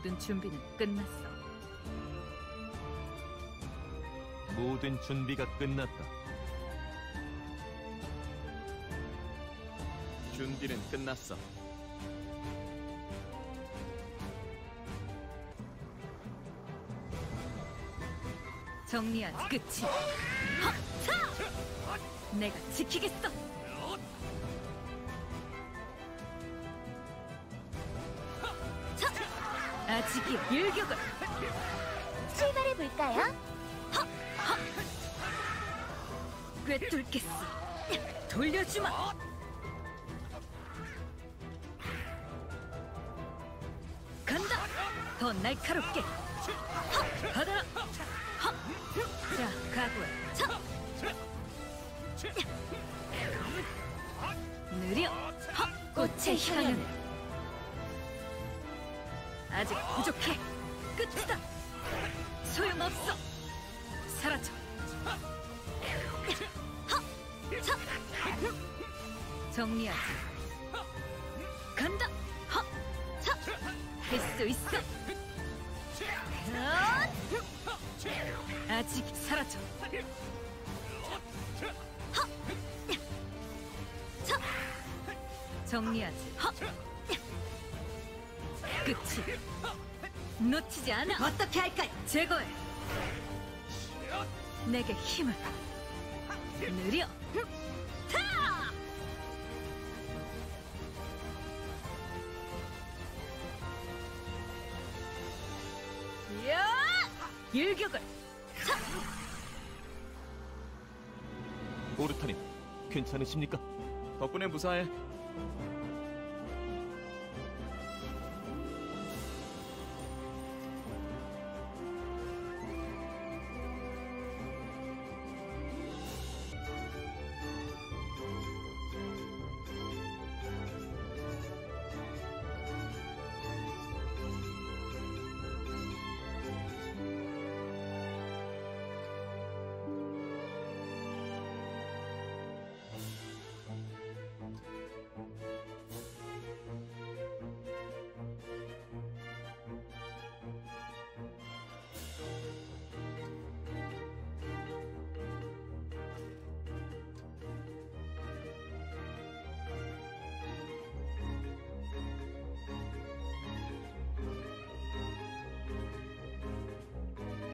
모든 준비는 끝났어. 모든 준비가 끝났다. 준비는 끝났어. 정리하지 끝이. 차! 내가 지키겠어. 아직이야 일격을 출발해 볼까요? 꿰뚫겠어. 돌려주마. 간다. 더 날카롭게. 하! 받아라. 하! 자, 각오해. 차! 느려. 하! 꽃의 향연. 아직 부족해. 끝이다. 소용없어. 사라져. 차! 정리하지. 간다. 하! 차! 할수 있어. 헛! 아직 사라져. 정리하지. 하! 끝이. 놓치지 않아. 어떻게 할까요? 제거해. 내게 힘을. 느려. 타! 야! 일격을. 오르타님, 괜찮으십니까? 덕분에 무사해.